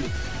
Round